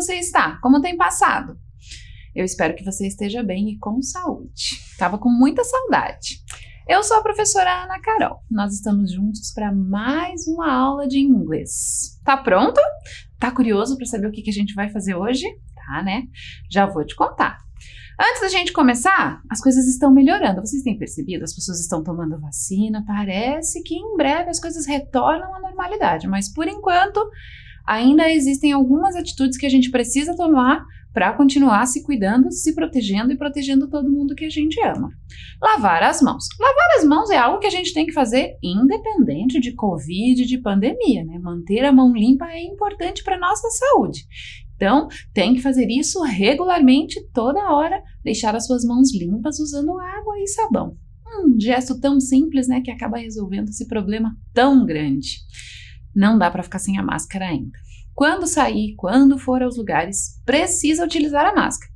você está? Como tem passado? Eu espero que você esteja bem e com saúde. Tava com muita saudade. Eu sou a professora Ana Carol. Nós estamos juntos para mais uma aula de inglês. Tá pronto? Tá curioso para saber o que, que a gente vai fazer hoje? Tá, né? Já vou te contar. Antes da gente começar, as coisas estão melhorando. Vocês têm percebido? As pessoas estão tomando vacina. Parece que em breve as coisas retornam à normalidade, mas por enquanto ainda existem algumas atitudes que a gente precisa tomar para continuar se cuidando, se protegendo e protegendo todo mundo que a gente ama. Lavar as mãos. Lavar as mãos é algo que a gente tem que fazer independente de Covid, de pandemia, né? Manter a mão limpa é importante para nossa saúde. Então, tem que fazer isso regularmente, toda hora, deixar as suas mãos limpas usando água e sabão. Um gesto tão simples, né, que acaba resolvendo esse problema tão grande. Não dá para ficar sem a máscara ainda. Quando sair, quando for aos lugares, precisa utilizar a máscara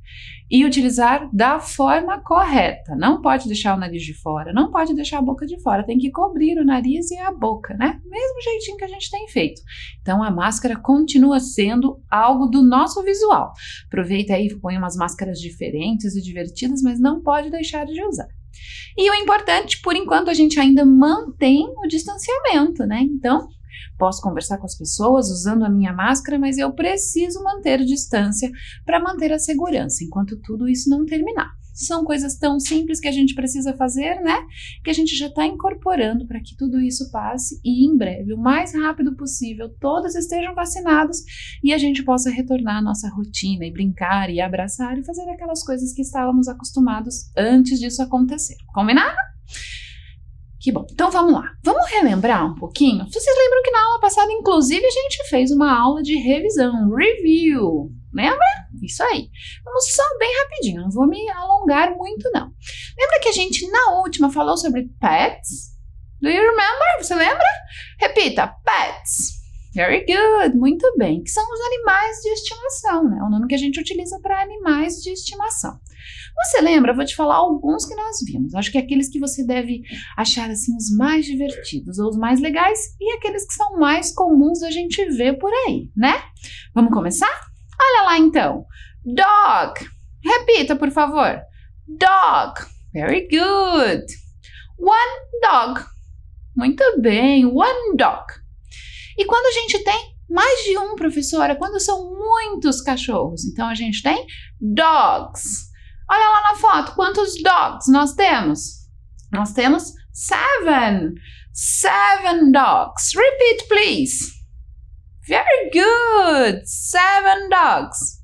e utilizar da forma correta. Não pode deixar o nariz de fora, não pode deixar a boca de fora, tem que cobrir o nariz e a boca, né? Mesmo jeitinho que a gente tem feito. Então a máscara continua sendo algo do nosso visual. Aproveita aí, põe umas máscaras diferentes e divertidas, mas não pode deixar de usar. E o importante, por enquanto, a gente ainda mantém o distanciamento, né? Então, Posso conversar com as pessoas usando a minha máscara, mas eu preciso manter distância para manter a segurança enquanto tudo isso não terminar. São coisas tão simples que a gente precisa fazer, né? Que a gente já está incorporando para que tudo isso passe e em breve, o mais rápido possível, todos estejam vacinados e a gente possa retornar à nossa rotina e brincar e abraçar e fazer aquelas coisas que estávamos acostumados antes disso acontecer. Combinado? Que bom. Então vamos lá. Vamos relembrar um pouquinho? Vocês lembram que na aula passada, inclusive, a gente fez uma aula de revisão, review. Lembra? Isso aí. Vamos só bem rapidinho, não vou me alongar muito, não. Lembra que a gente na última falou sobre pets? Do you remember? Você lembra? Repita. Very good, muito bem. Que são os animais de estimação, né? O nome que a gente utiliza para animais de estimação. Você lembra? Eu vou te falar alguns que nós vimos. Acho que aqueles que você deve achar assim os mais divertidos ou os mais legais e aqueles que são mais comuns a gente ver por aí, né? Vamos começar? Olha lá então. Dog. Repita, por favor. Dog. Very good. One dog. Muito bem. One dog. E quando a gente tem mais de um, professora, quando são muitos cachorros, então a gente tem dogs. Olha lá na foto, quantos dogs nós temos? Nós temos seven. Seven dogs. Repeat, please. Very good. Seven dogs.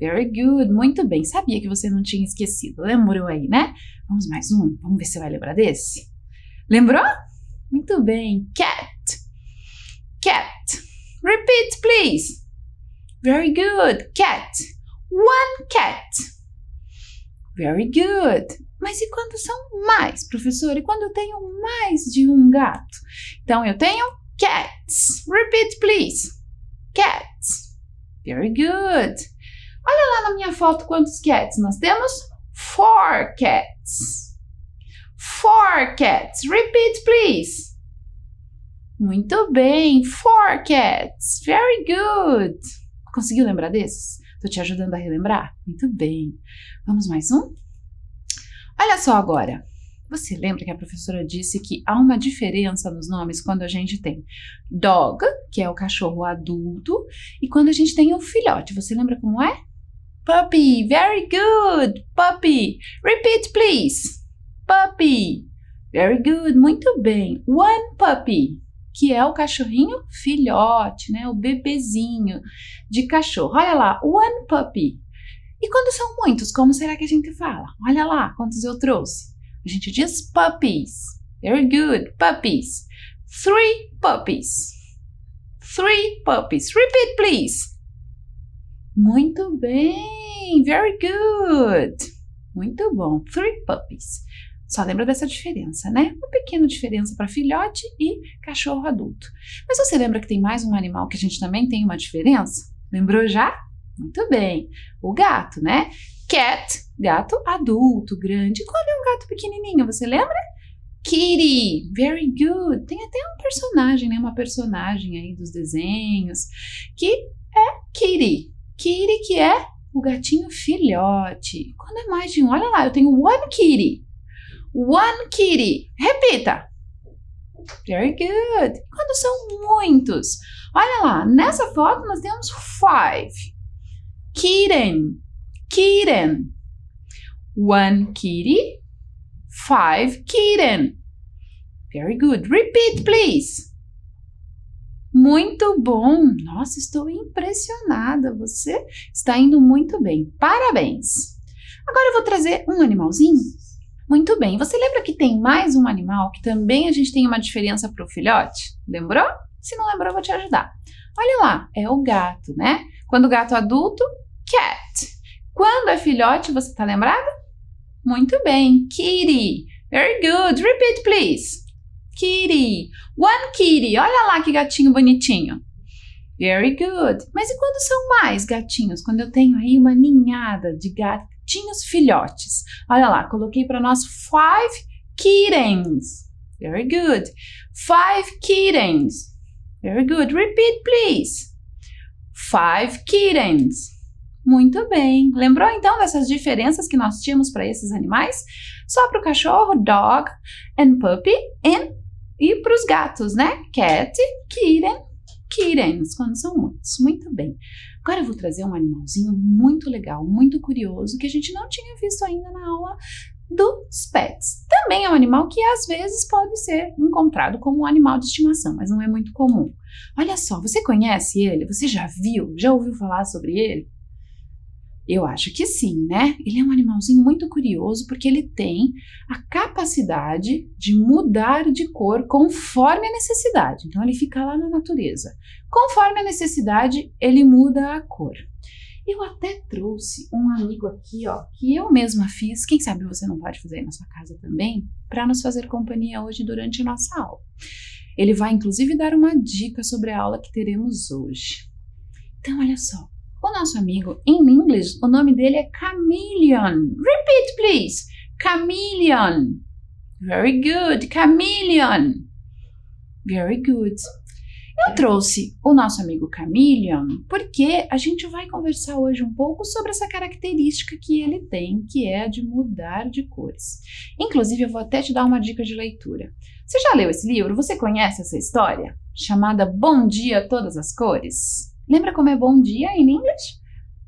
Very good. Muito bem. Sabia que você não tinha esquecido. Lembrou aí, né? Vamos mais um. Vamos ver se você vai lembrar desse. Lembrou? Muito bem. Cat. Cat. Repeat, please. Very good. Cat. One cat. Very good. Mas e quando são mais, professor? E quando eu tenho mais de um gato? Então eu tenho cats. Repeat, please. Cats. Very good. Olha lá na minha foto quantos cats nós temos? Four cats. Four cats. Repeat, please. Muito bem. Four cats. Very good. Conseguiu lembrar desses? Estou te ajudando a relembrar? Muito bem. Vamos mais um? Olha só agora. Você lembra que a professora disse que há uma diferença nos nomes quando a gente tem dog, que é o cachorro adulto, e quando a gente tem o filhote. Você lembra como é? Puppy. Very good. Puppy. Repeat, please. Puppy. Very good. Muito bem. One puppy que é o cachorrinho filhote, né? O bebezinho de cachorro. Olha lá, one puppy. E quando são muitos, como será que a gente fala? Olha lá quantos eu trouxe. A gente diz puppies. Very good, puppies. Three puppies. Three puppies. Repeat, please. Muito bem, very good. Muito bom. Three puppies. Só lembra dessa diferença, né? Uma pequena diferença para filhote e cachorro adulto. Mas você lembra que tem mais um animal que a gente também tem uma diferença? Lembrou já? Muito bem. O gato, né? Cat, gato adulto, grande. Quando é um gato pequenininho, você lembra? Kitty. Very good. Tem até um personagem, né? Uma personagem aí dos desenhos que é Kitty. Kitty que é o gatinho filhote. Quando é mais de um, olha lá, eu tenho one kitty. One kitty. Repita. Very good. Quando são muitos, olha lá, nessa foto nós temos five. Kitten. Kitten. One kitty. Five kitten. Very good. Repeat, please. Muito bom! Nossa, estou impressionada. Você está indo muito bem. Parabéns! Agora eu vou trazer um animalzinho. Muito bem. Você lembra que tem mais um animal que também a gente tem uma diferença para o filhote? Lembrou? Se não lembrou, vou te ajudar. Olha lá, é o gato, né? Quando o gato adulto, cat. Quando é filhote, você está lembrado? Muito bem, kitty. Very good. Repeat, please. Kitty. One kitty. Olha lá que gatinho bonitinho. Very good. Mas e quando são mais gatinhos? Quando eu tenho aí uma ninhada de gatinhos filhotes. Olha lá, coloquei para nós five kittens. Very good. Five kittens. Very good. Repeat, please. Five kittens. Muito bem. Lembrou então dessas diferenças que nós tínhamos para esses animais? Só para o cachorro, dog and puppy, and e para os gatos, né? Cat, kitten, kittens, quando são muitos. Muito bem. Agora eu vou trazer um animalzinho muito legal, muito curioso, que a gente não tinha visto ainda na aula dos pets. Também é um animal que às vezes pode ser encontrado como um animal de estimação, mas não é muito comum. Olha só, você conhece ele? Você já viu? Já ouviu falar sobre ele? Eu acho que sim, né? Ele é um animalzinho muito curioso porque ele tem a capacidade de mudar de cor conforme a necessidade. Então ele fica lá na natureza. Conforme a necessidade, ele muda a cor. Eu até trouxe um amigo aqui, ó, que eu mesma fiz. Quem sabe você não pode fazer aí na sua casa também, para nos fazer companhia hoje durante a nossa aula. Ele vai inclusive dar uma dica sobre a aula que teremos hoje. Então, olha só. O nosso amigo, em inglês, o nome dele é Chameleon. Repeat, please. Chameleon. Very good. Chameleon. Very good. Eu trouxe o nosso amigo Chameleon porque a gente vai conversar hoje um pouco sobre essa característica que ele tem, que é a de mudar de cores. Inclusive, eu vou até te dar uma dica de leitura. Você já leu esse livro? Você conhece essa história? Chamada Bom Dia Todas as Cores? Lembra como é bom dia em inglês?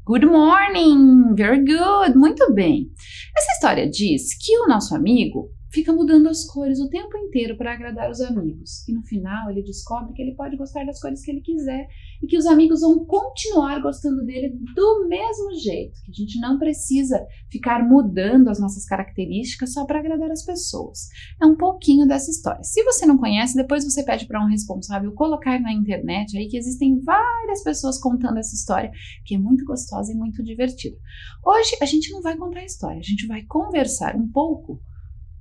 Good morning, very good, muito bem. Essa história diz que o nosso amigo fica mudando as cores o tempo inteiro para agradar os amigos. E no final ele descobre que ele pode gostar das cores que ele quiser e que os amigos vão continuar gostando dele do mesmo jeito. Que a gente não precisa ficar mudando as nossas características só para agradar as pessoas. É um pouquinho dessa história. Se você não conhece, depois você pede para um responsável colocar na internet aí que existem várias pessoas contando essa história, que é muito gostosa e muito divertida. Hoje a gente não vai contar a história, a gente vai conversar um pouco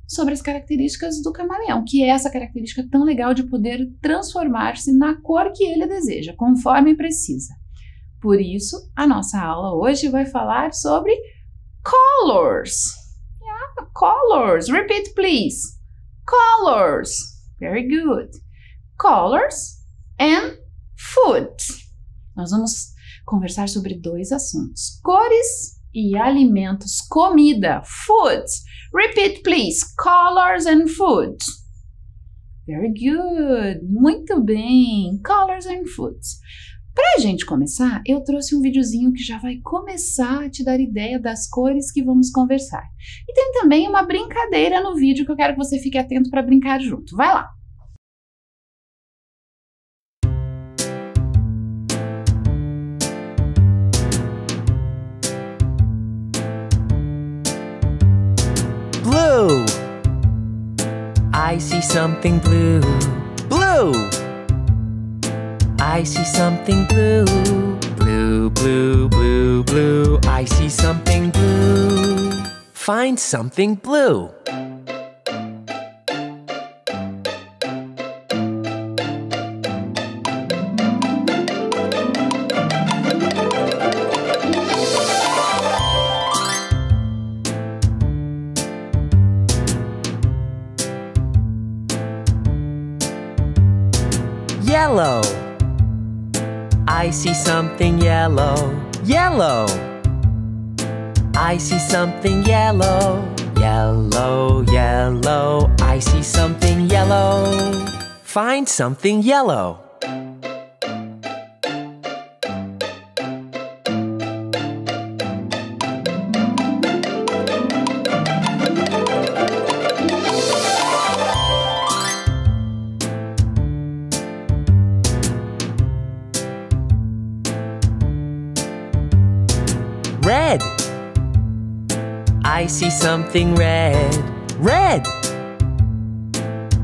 sobre as características do camaleão, que é essa característica tão legal de poder transformar-se na cor que ele deseja, conforme precisa. Por isso, a nossa aula hoje vai falar sobre colors. Yeah, colors. Repeat, please. Colors. Very good. Colors and food. Nós vamos conversar sobre dois assuntos: cores e alimentos, comida, foods. Repeat, please. Colors and food. Very good. Muito bem. Colors and foods. Para a gente começar, eu trouxe um videozinho que já vai começar a te dar ideia das cores que vamos conversar. E tem também uma brincadeira no vídeo que eu quero que você fique atento para brincar junto. Vai lá! Something blue. Blue. I see something blue. Blue, blue, blue, blue. I see something blue. Find something blue. I see something yellow, yellow, yellow. I see something yellow. Find something yellow. Red. I see something red, red.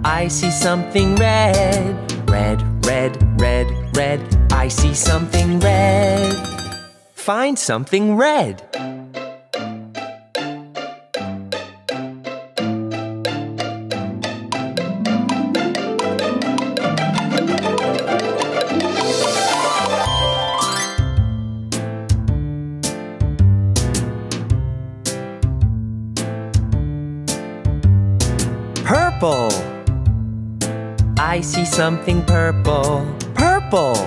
I see something red, red, red, red, red. I see something red. Find something red. Something purple, purple.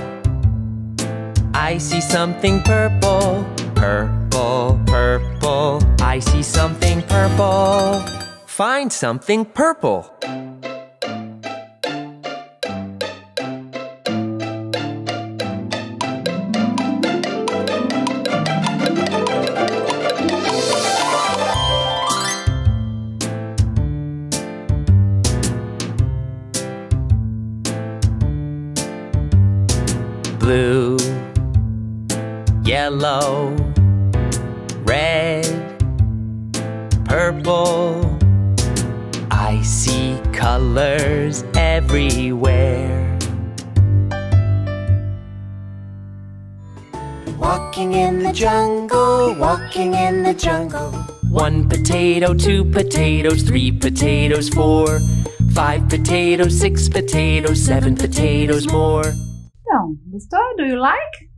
I see something purple, purple, purple. I see something purple. Find something purple. Two potatoes, three potatoes, four, five potatoes, six potatoes, seven potatoes more. Então, gostou? Do you like?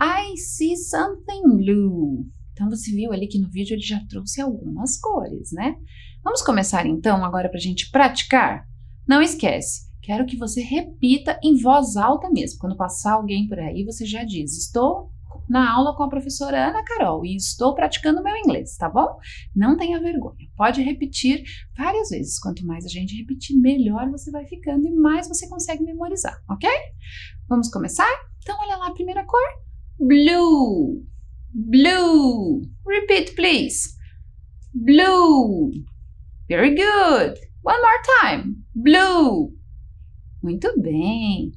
I see something blue. Então você viu ali que no vídeo ele já trouxe algumas cores, né? Vamos começar então agora para a gente praticar? Não esquece, quero que você repita em voz alta mesmo. Quando passar alguém por aí, você já diz: Estou na aula com a professora Ana Carol e estou praticando meu inglês, tá bom? Não tenha vergonha, pode repetir várias vezes. Quanto mais a gente repetir, melhor você vai ficando e mais você consegue memorizar, ok? Vamos começar? Então, olha lá a primeira cor: blue, blue. Repeat, please. Blue. Very good. One more time. Blue. Muito bem.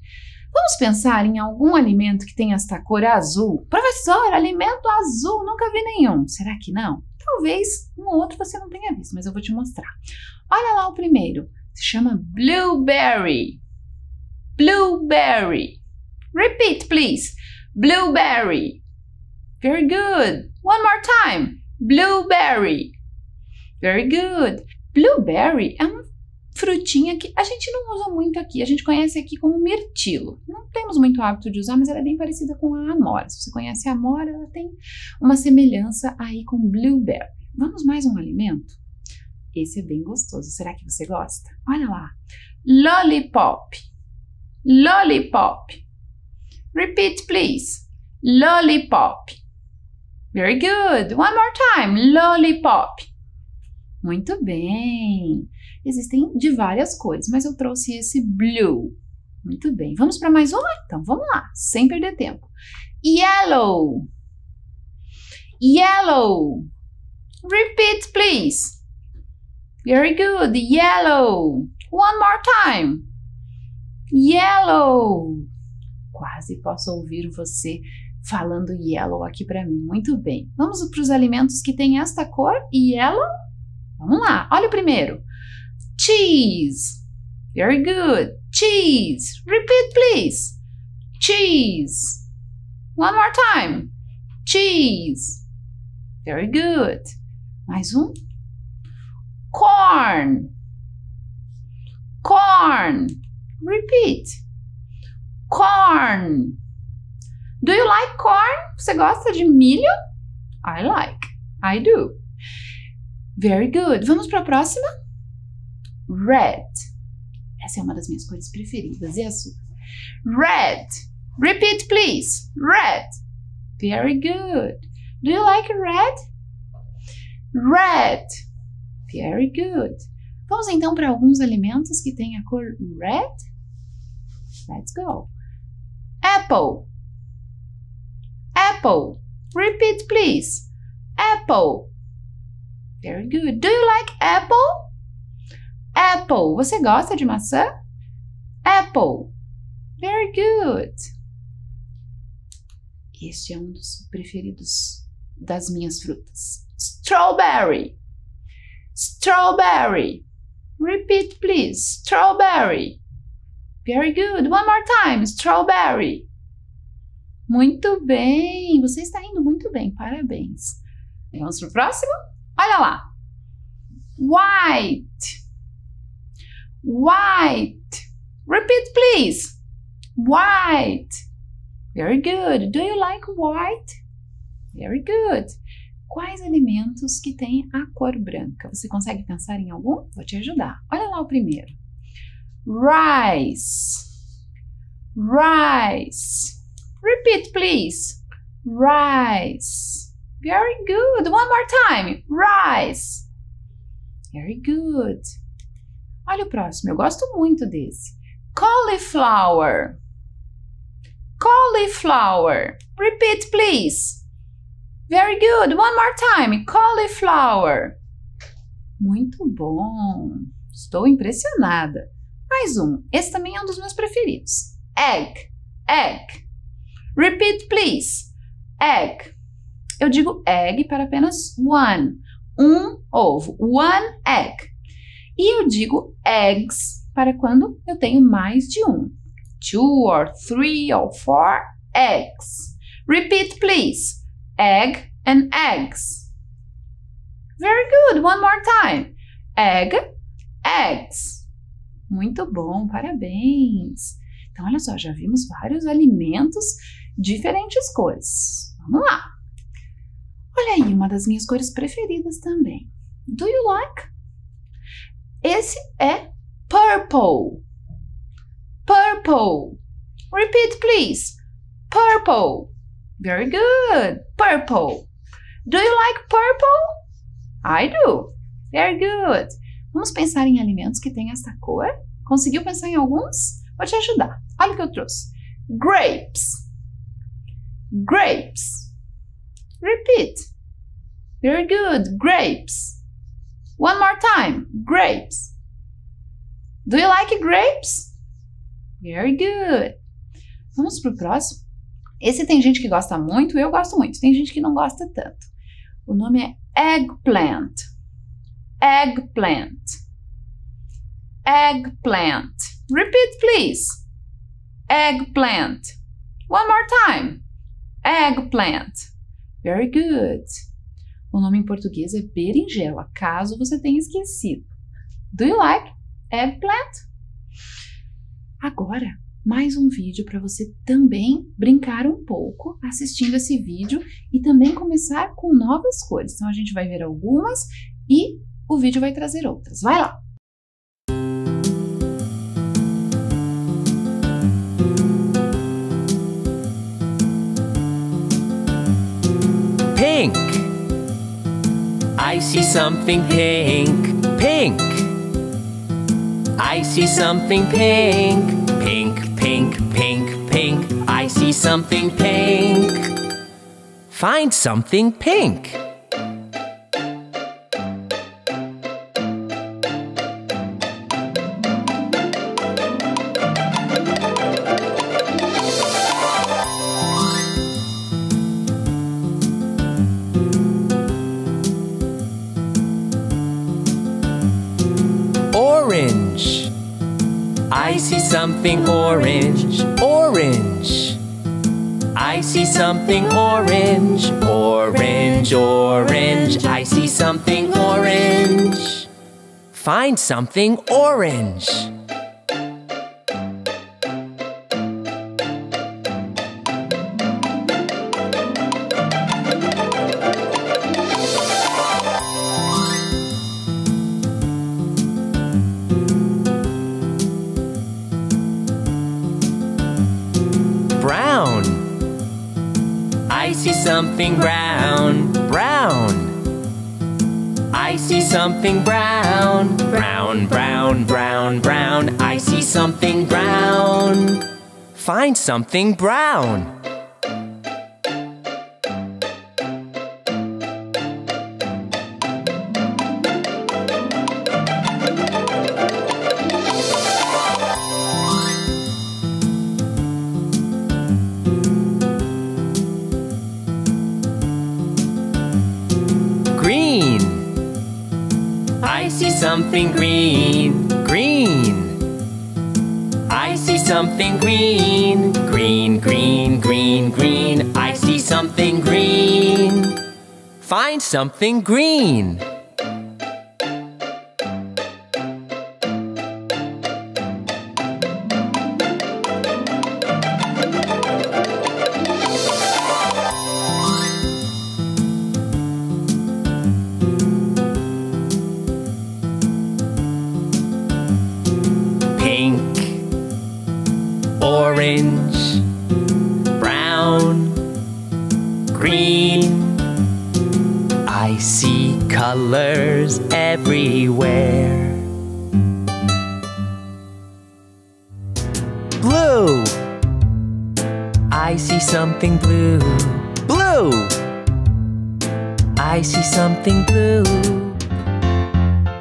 Vamos pensar em algum alimento que tenha esta cor azul. Professor, alimento azul, nunca vi nenhum. Será que não? Talvez um outro você não tenha visto, mas eu vou te mostrar. Olha lá o primeiro. Se chama blueberry. Blueberry. Repeat, please. Blueberry. Very good. One more time. Blueberry. Very good. Blueberry é uma frutinha que a gente não usa muito aqui. A gente conhece aqui como mirtilo. Não temos muito hábito de usar, mas ela é bem parecida com a amora. Se você conhece a amora, ela tem uma semelhança aí com blueberry. Vamos mais um alimento? Esse é bem gostoso. Será que você gosta? Olha lá. Lollipop. Lollipop. Repeat, please. Lollipop. Very good. One more time. Lollipop. Muito bem. Existem de várias cores, mas eu trouxe esse blue. Muito bem. Vamos para mais uma? Então vamos lá, sem perder tempo. Yellow. Yellow. Repeat, please. Very good. Yellow. One more time. Yellow. Quase posso ouvir você falando yellow aqui para mim. Muito bem. Vamos para os alimentos que têm esta cor, yellow. Vamos lá. Olha o primeiro. Cheese. Very good. Cheese. Repeat, please. Cheese. One more time. Cheese. Very good. Mais um. Corn. Corn. Repeat. Corn. Do you like corn? Você gosta de milho? I like. I do. Very good. Vamos para a próxima? Red. Essa é uma das minhas cores preferidas. E a sua? Red. Repeat, please. Red. Very good. Do you like red? Red. Very good. Vamos então para alguns alimentos que têm a cor red? Let's go. Apple. Apple. Repeat, please. Apple. Very good. Do you like apple? Apple. Você gosta de maçã? Apple. Very good. Este é um dos preferidos das minhas frutas. Strawberry. Strawberry. Repeat, please. Strawberry. Very good. One more time. Strawberry. Muito bem. Você está indo muito bem. Parabéns. Vamos para o próximo? Olha lá. White. White. Repeat, please. White. Very good. Do you like white? Very good. Quais alimentos que têm a cor branca? Você consegue pensar em algum? Vou te ajudar. Olha lá o primeiro. Rice. Rice. Repeat, please. Rice. Very good. One more time. Rice. Very good. Olha o próximo. Eu gosto muito desse. Cauliflower. Cauliflower. Repeat, please. Very good. One more time. Cauliflower. Muito bom. Estou impressionada. Mais um. Esse também é um dos meus preferidos. Egg. Egg. Repeat, please. Egg. Eu digo egg para apenas one. Um ovo. One egg. E eu digo eggs para quando eu tenho mais de um. Two or three or four eggs. Repeat, please. Egg and eggs. Very good. One more time. Egg, eggs. Muito bom, parabéns. Então, olha só, já vimos vários alimentos, diferentes cores. Vamos lá. Olha aí, uma das minhas cores preferidas também. Do you like? Esse é purple. Purple. Repeat, please. Purple. Very good. Purple. Do you like purple? I do. Very good. Vamos pensar em alimentos que têm essa cor? Conseguiu pensar em alguns? Vou te ajudar. Olha o que eu trouxe. Grapes. Grapes. Repeat. Very good. Grapes. One more time. Grapes. Do you like grapes? Very good. Vamos pro próximo. Esse tem gente que gosta muito, eu gosto muito. Tem gente que não gosta tanto. O nome é eggplant. Eggplant. Eggplant. Repeat, please. Eggplant. One more time. Eggplant. Very good. O nome em português é berinjela, caso você tenha esquecido. Do you like eggplant? Agora, mais um vídeo para você também brincar um pouco assistindo esse vídeo e também começar com novas cores. Então a gente vai ver algumas e o vídeo vai trazer outras. Vai lá! Pink. I see something pink. Pink. I see something pink. Pink, pink, pink, pink. I see something pink. Find something pink. Something orange. Orange. I see something orange. Orange, orange. I see something orange. Find something orange. Something brown, brown. I see something brown, brown, brown, brown, brown. I see something brown. Find something brown. Something green, green, green, green, green. I see something green. Find something green.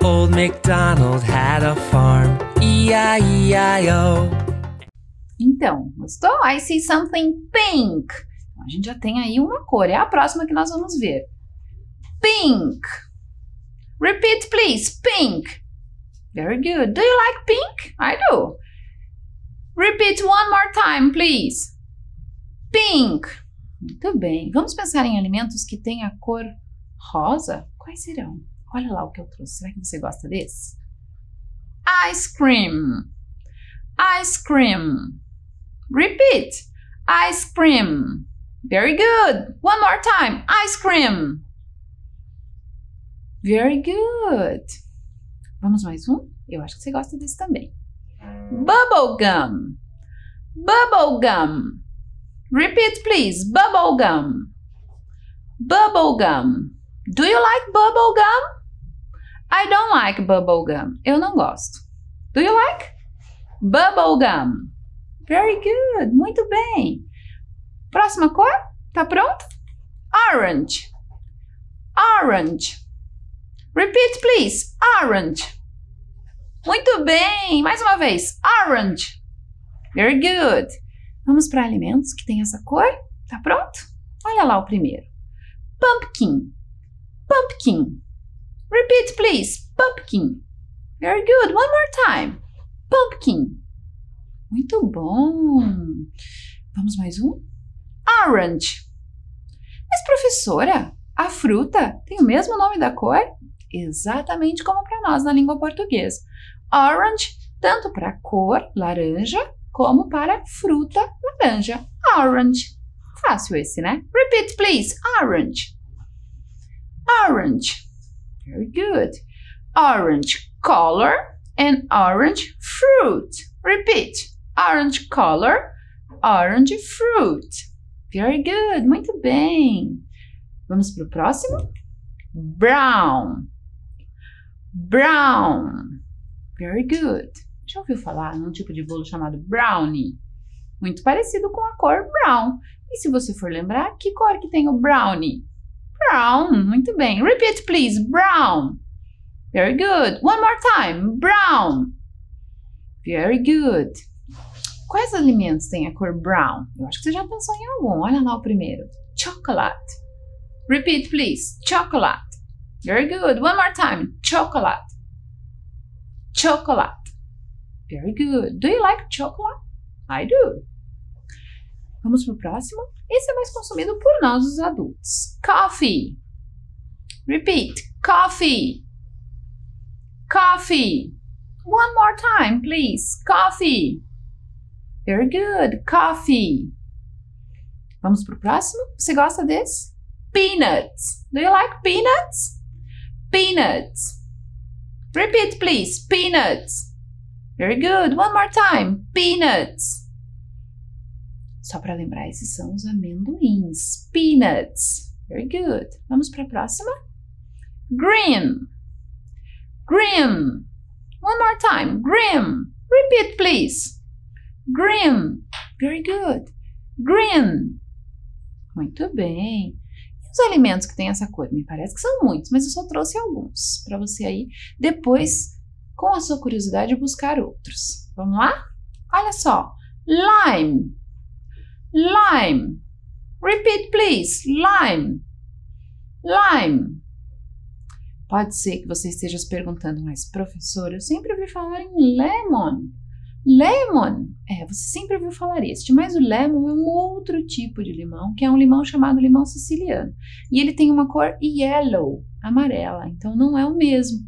Old MacDonald had a farm. E-I-E-I-O. Então, gostou? I see something pink. Então, a gente já tem aí uma cor. É a próxima que nós vamos ver. Pink. Repeat, please. Pink. Very good. Do you like pink? I do. Repeat one more time, please. Pink. Muito bem. Vamos pensar em alimentos que têm a cor rosa? Quais serão? Olha lá o que eu trouxe. Será que você gosta desse? Ice cream. Ice cream. Repeat. Ice cream. Very good. One more time. Ice cream. Very good. Vamos mais um? Eu acho que você gosta desse também. Bubble gum. Bubble gum. Repeat, please. Bubble gum. Bubble gum. Do you like bubble gum? I don't like bubble gum. Eu não gosto. Do you like? Bubble gum. Very good. Muito bem. Próxima cor? Tá pronto? Orange. Orange. Repeat, please. Orange. Muito bem. Mais uma vez. Orange. Very good. Vamos para alimentos que têm essa cor? Tá pronto? Olha lá o primeiro. Pumpkin. Pumpkin. Repeat, please. Pumpkin. Very good. One more time. Pumpkin. Muito bom. Vamos mais um? Orange. Mas, professora, a fruta tem o mesmo nome da cor? Exatamente como para nós na língua portuguesa. Orange, tanto para cor laranja, como para fruta laranja. Orange. Fácil esse, né? Repeat, please. Orange. Orange. Very good. Orange color and orange fruit. Repeat. Orange color, orange fruit. Very good. Muito bem. Vamos para o próximo? Brown. Brown. Very good. Já ouviu falar num tipo de bolo chamado brownie? Muito parecido com a cor brown. E se você for lembrar, que cor que tem o brownie? Brown. Muito bem. Repeat, please. Brown. Very good. One more time. Brown. Very good. Quais alimentos têm a cor brown? Eu acho que você já pensou em algum. Olha lá o primeiro. Chocolate. Repeat, please. Chocolate. Very good. One more time. Chocolate. Chocolate. Very good. Do you like chocolate? I do. Vamos pro próximo. Esse é mais consumido por nós, os adultos. Coffee. Repeat. Coffee. Coffee. One more time, please. Coffee. Very good. Coffee. Vamos pro próximo? Você gosta desse? Peanuts. Do you like peanuts? Peanuts. Repeat, please. Peanuts. Very good. One more time. Peanuts. Só para lembrar, esses são os amendoins. Peanuts. Very good. Vamos para a próxima. Green. Green. One more time. Green. Repeat, please. Green. Very good. Green. Muito bem. Os alimentos que têm essa cor? Me parece que são muitos, mas eu só trouxe alguns para você aí depois, com a sua curiosidade, buscar outros. Vamos lá? Olha só. Lime. Lime. Repeat, please. Lime. Lime. Pode ser que você esteja se perguntando, mas professor, eu sempre ouvi falar em lemon. Lemon, é, você sempre ouviu falar este, mas o lemon é um outro tipo de limão, que é um limão chamado limão siciliano. E ele tem uma cor yellow, amarela, então não é o mesmo.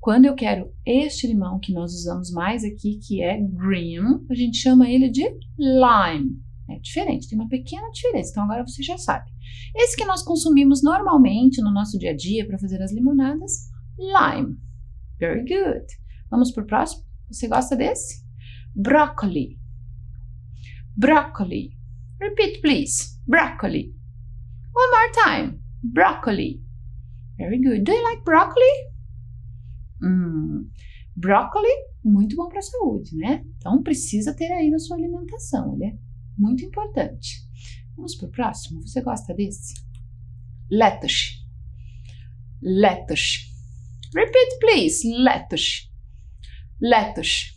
Quando eu quero este limão que nós usamos mais aqui, que é green, a gente chama ele de lime. É diferente, tem uma pequena diferença, então agora você já sabe. Esse que nós consumimos normalmente no nosso dia a dia para fazer as limonadas, lime. Very good. Vamos para o próximo? Você gosta desse? Broccoli. Broccoli. Repeat, please. Broccoli. One more time. Broccoli. Very good. Do you like broccoli? Hum, brócoli, muito bom para a saúde, né? Então precisa ter aí na sua alimentação, ele é muito importante. Vamos para o próximo. Você gosta desse? Lettuce. Lettuce. Repeat, please. Lettuce. Lettuce.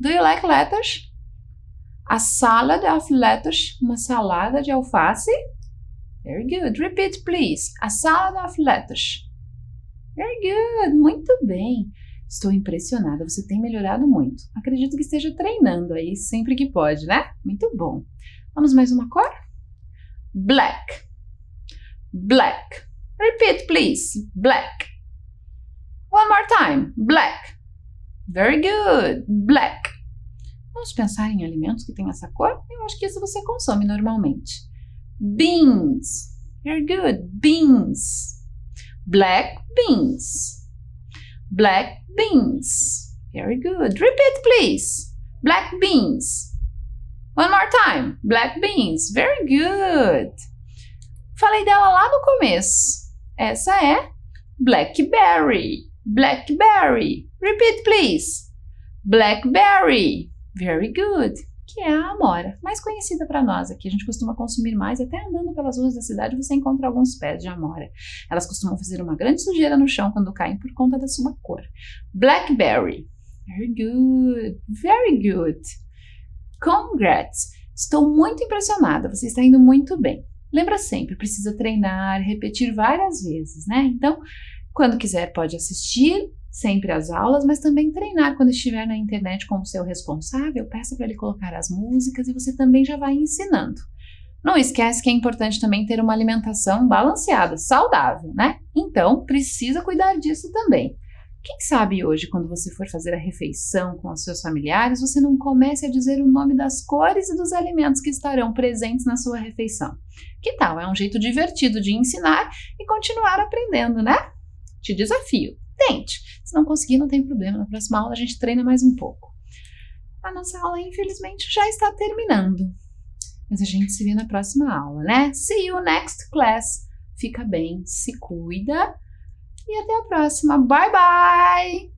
Do you like lettuce? A salad of lettuce. Uma salada de alface. Very good. Repeat, please. A salad of lettuce. Very good. Muito bem. Estou impressionada, você tem melhorado muito. Acredito que esteja treinando aí sempre que pode, né? Muito bom. Vamos mais uma cor? Black. Black. Repeat, please. Black. One more time. Black. Very good. Black. Vamos pensar em alimentos que têm essa cor? Eu acho que isso você consome normalmente. Beans. Very good. Beans. Black beans. Black beans. Very good. Repeat, please. Black beans. One more time. Black beans. Very good. Falei dela lá no começo. Essa é blackberry. Blackberry. Repeat, please. Blackberry. Very good. Que é a amora, mais conhecida para nós aqui. A gente costuma consumir mais, até andando pelas ruas da cidade você encontra alguns pés de amora. Elas costumam fazer uma grande sujeira no chão quando caem por conta da sua cor. Blackberry. Very good. Very good. Congrats! Estou muito impressionada, você está indo muito bem. Lembra sempre, precisa treinar, repetir várias vezes, né? Então, quando quiser, pode assistir sempre às aulas, mas também treinar quando estiver na internet com o seu responsável. Peça para ele colocar as músicas e você também já vai ensinando. Não esquece que é importante também ter uma alimentação balanceada, saudável, né? Então, precisa cuidar disso também. Quem sabe hoje, quando você for fazer a refeição com os seus familiares, você não comece a dizer o nome das cores e dos alimentos que estarão presentes na sua refeição. Que tal? É um jeito divertido de ensinar e continuar aprendendo, né? Te desafio. Tente. Se não conseguir, não tem problema. Na próxima aula a gente treina mais um pouco. A nossa aula, infelizmente, já está terminando. Mas a gente se vê na próxima aula, né? See you next class. Fica bem, se cuida e até a próxima. Bye, bye!